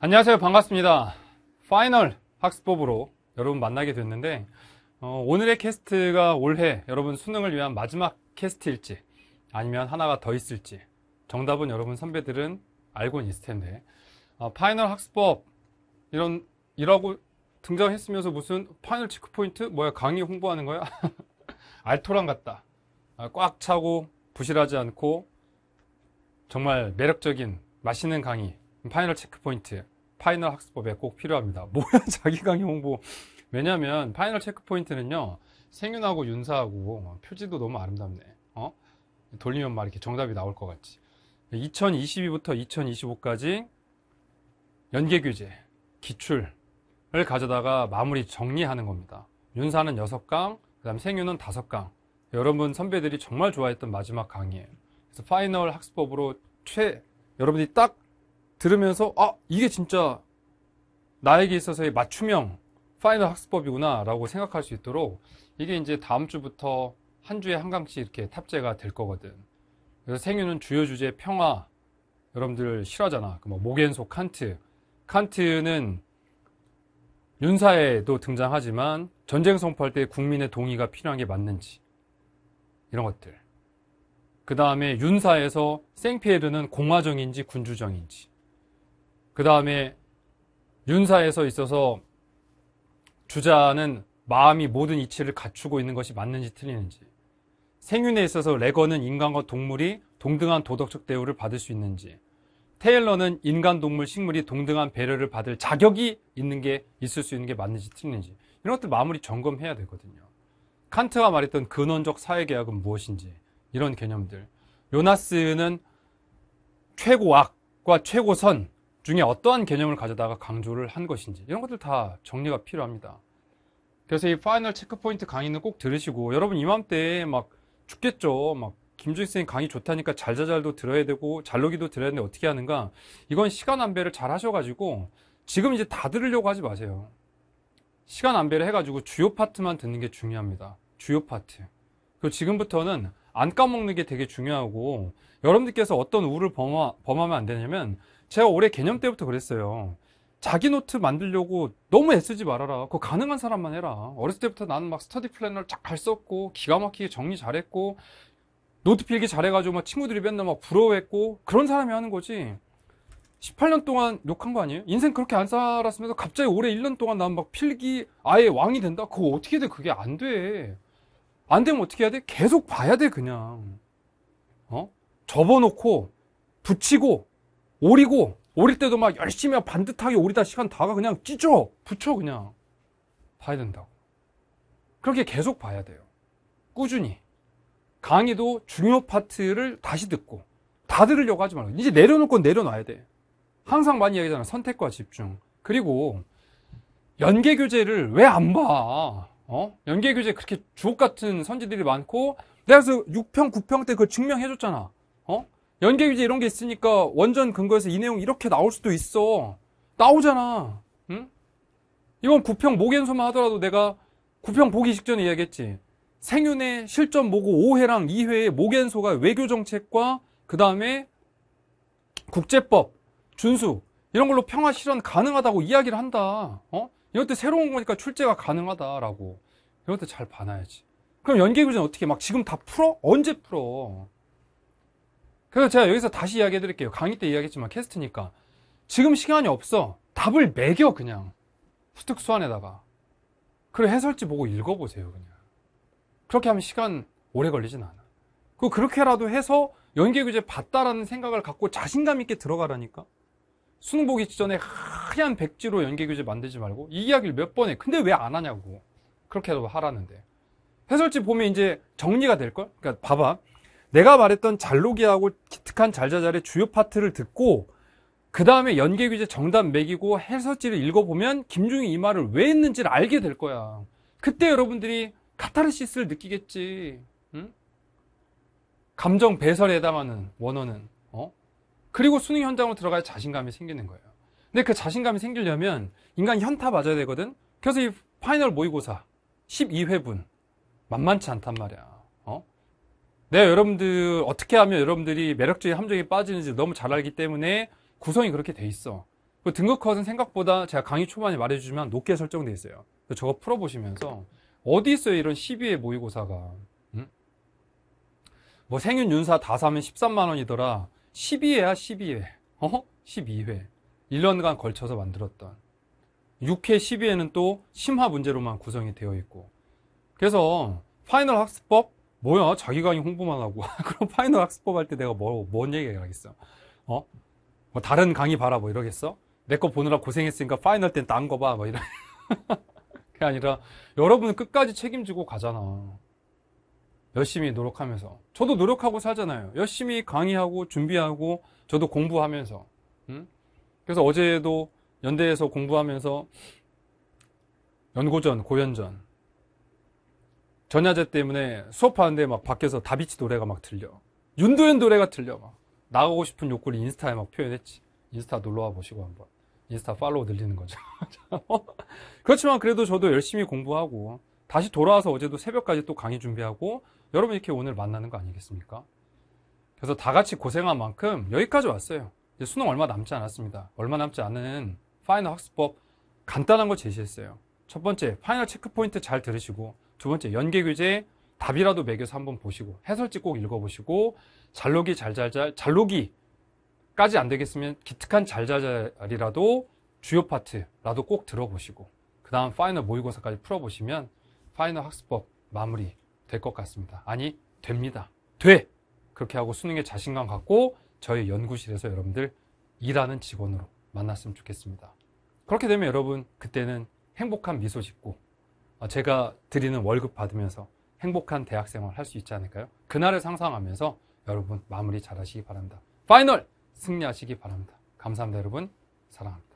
안녕하세요. 반갑습니다. final 학습법으로 여러분 만나게 됐는데, 어, 오늘의 cast가 올해 여러분 수능을 위한 마지막 cast일지, 아니면 하나가 더 있을지, 정답은 여러분 선배들은 알고는 있을 텐데, 어, final 학습법, 이런, 이라고 등장했으면서 무슨 final check point? 뭐야, 강의 홍보하는 거야? 알토란 같다. 아, 꽉 차고, 부실하지 않고, 정말 매력적인, 맛있는 강의. final checkpoint, final 학습법에 꼭 필요합니다. 뭐야, 자기 강의 홍보. 왜냐면, final checkpoint는요, 생윤하고 윤사하고 표지도 너무 아름답네. 어? 돌리면 막 이렇게 정답이 나올 것 같지. 2022부터 2025까지 연계 교재, 기출을 가져다가 마무리 정리하는 겁니다. 윤사는 6강, 그 다음 생윤은 5강. 여러분 선배들이 정말 좋아했던 마지막 강의예요. 그래서 final 학습법으로 최, 여러분들이 딱 들으면서 아 이게 진짜 나에게 있어서의 맞춤형 final 학습법이구나 라고 생각할 수 있도록 이게 이제 다음 주부터 한 주에 한 강씩 이렇게 탑재가 될 거거든. 그래서 생윤은 주요 주제 평화 여러분들 싫어하잖아. 그 뭐 모겐소 칸트. 칸트는 윤사에도 등장하지만 전쟁 선포할 때 국민의 동의가 필요한 게 맞는지 이런 것들. 그 다음에 윤사에서 생피에르는 공화정인지 군주정인지 그 다음에 윤사에서 있어서 주자는 마음이 모든 이치를 갖추고 있는 것이 맞는지 틀리는지 생윤에 있어서 레거는 인간과 동물이 동등한 도덕적 대우를 받을 수 있는지 테일러는 인간, 동물, 식물이 동등한 배려를 받을 자격이 있는 게 있을 수 있는 게 맞는지 틀리는지 이런 것들 마무리 점검해야 되거든요. 칸트가 말했던 근원적 사회계약은 무엇인지 이런 개념들 요나스는 최고악과 최고선 중에 어떠한 개념을 가져다가 강조를 한 것인지 이런 것들 다 정리가 필요합니다. 그래서 이 final checkpoint 강의는 꼭 들으시고 여러분 이맘때 막 죽겠죠. 막 김종익 선생님 강의 좋다니까 잘자잘도 들어야 되고 잘로기도 들어야 되는데 어떻게 하는가? 이건 시간 안배를 잘 하셔가지고 지금 이제 다 들으려고 하지 마세요. 시간 안배를 해가지고 주요 파트만 듣는 게 중요합니다. 주요 파트. 그리고 지금부터는 안 까먹는 게 되게 중요하고 여러분들께서 어떤 우를 범하, 범하면 안 되냐면 제가 올해 개념 때부터 그랬어요. 자기 노트 만들려고 너무 애쓰지 말아라. 그거 가능한 사람만 해라. 어렸을 때부터 나는 막 스터디 플래너를 잘 썼고 기가 막히게 정리 잘했고 노트 필기 잘해가지고 막 친구들이 맨날 막 부러워했고 그런 사람이 하는 거지. 18년 동안 욕한 거 아니에요? 인생 그렇게 안 살았으면서 갑자기 올해 1년 동안 난 막 필기 아예 왕이 된다? 그거 어떻게 돼? 그게 안 돼. 안 되면 어떻게 해야 돼? 계속 봐야 돼, 그냥. 어? 접어놓고, 붙이고, 오리고, 오릴 때도 막 열심히 반듯하게 오리다 시간 다가 그냥 찢어! 붙여, 그냥. 봐야 된다고. 그렇게 계속 봐야 돼요. 꾸준히. 강의도 중요 파트를 다시 듣고, 다 들으려고 하지 말고. 이제 내려놓을 건 내려놔야 돼. 항상 많이 얘기하잖아. 선택과 집중. 그리고, 연계 교재를 왜 안 봐? 어? 연계 교재 그렇게 주옥 같은 선지들이 많고, 내가 그래서 6평, 9평 때 그걸 증명해 줬잖아. 어? 연계 규제 이런 게 있으니까 원전 근거에서 이 내용 이렇게 나올 수도 있어. 나오잖아. 응? 이건 9평 모겐소만 하더라도 내가 9평 보기 직전에 이야기했지. 생윤의 실전 모고 5회랑 2회의 모겐소가 외교 정책과 그 다음에 국제법, 준수 이런 걸로 평화 실현 가능하다고 이야기를 한다. 어? 이것도 새로운 거니까 출제가 가능하다라고. 이것도 잘 봐놔야지. 그럼 연계 규제는 어떻게 막 지금 다 풀어? 언제 풀어? 그래서 제가 여기서 다시 이야기해 드릴게요. 강의 때 이야기했지만 캐스트니까. 지금 시간이 없어. 답을 매겨, 그냥. 수특 수안에다가. 그리고 해설지 보고 읽어보세요, 그냥. 그렇게 하면 시간 오래 걸리진 않아. 그 그렇게라도 해서 연계규제 봤다라는 생각을 갖고 자신감 있게 들어가라니까. 수능 보기 직전에 하얀 백지로 연계규제 만들지 말고 이 이야기를 몇 번 해. 근데 왜 안 하냐고. 그렇게라도 하라는데. 해설지 보면 이제 정리가 될 걸? 그러니까 봐봐. 내가 말했던 잘로기하고 기특한 잘자잘의 주요 파트를 듣고 그 다음에 연계 교재 정답 매기고 해설지를 읽어보면 김종익이 이 말을 왜 했는지를 알게 될 거야. 그때 여러분들이 카타르시스를 느끼겠지. 응? 감정 배설에 해당하는 원어는. 어? 그리고 수능 현장으로 들어가야 자신감이 생기는 거예요. 근데 그 자신감이 생기려면 인간 현타 맞아야 되거든. 그래서 이 final 모의고사 12회분 만만치 않단 말이야. 어? 내가 여러분들 어떻게 하면 여러분들이 매력적인 함정에 빠지는지 너무 잘 알기 때문에 구성이 그렇게 돼 있어. 그 등급 컷은 생각보다 제가 강의 초반에 말해주지만 높게 설정돼 있어요. 저거 풀어보시면서 어디 있어요 이런 12회 모의고사가. 응? 뭐 생윤 윤사 다 사면 13만 원이더라. 12회야 12회. 어? 12회. 1년간 걸쳐서 만들었던. 6회 12회는 또 심화 문제로만 구성이 되어 있고. 그래서 final 학습법 뭐야? 자기 강의 홍보만 하고. 그럼 final 학습법 할 때 내가 뭐, 뭔 얘기를 하겠어? 어? 뭐 다른 강의 봐라 뭐 이러겠어? 내 거 보느라 고생했으니까 final 땐 딴 거 봐 뭐 이런. 그게 아니라 여러분은 끝까지 책임지고 가잖아. 열심히 노력하면서. 저도 노력하고 살잖아요. 열심히 강의하고 준비하고 저도 공부하면서. 응? 그래서 어제도 연대에서 공부하면서 연고전 고연전 전야제 때문에 수업하는데 막 밖에서 다비치 노래가 막 들려. 윤도현 노래가 들려. 막. 나가고 싶은 욕구를 인스타에 막 표현했지. 인스타 놀러와 보시고 한번. 인스타 팔로우 늘리는 거죠. 그렇지만 그래도 저도 열심히 공부하고 다시 돌아와서 어제도 새벽까지 또 강의 준비하고 여러분 이렇게 오늘 만나는 거 아니겠습니까? 그래서 다 같이 고생한 만큼 여기까지 왔어요. 이제 수능 얼마 남지 않았습니다. 얼마 남지 않은 final 학습법 간단한 거 제시했어요. 첫 번째, final checkpoint 잘 들으시고 두 번째 연계 교재 답이라도 매겨서 한번 보시고 해설지 꼭 읽어보시고 잘록이 잘잘잘 잘록이까지 안 되겠으면 기특한 잘잘잘이라도 주요 파트라도 꼭 들어보시고 그 다음 final 모의고사까지 풀어보시면 final 학습법 마무리 될 것 같습니다. 아니 됩니다. 돼! 그렇게 하고 수능에 자신감 갖고 저희 연구실에서 여러분들 일하는 직원으로 만났으면 좋겠습니다. 그렇게 되면 여러분 그때는 행복한 미소 짓고 어, 제가 드리는 월급 받으면서 행복한 대학생활 할 수 있지 않을까요? 그날을 상상하면서 여러분 마무리 잘 하시기 바랍니다. 파이널 승리하시기 바랍니다. 감사합니다 여러분. 사랑합니다.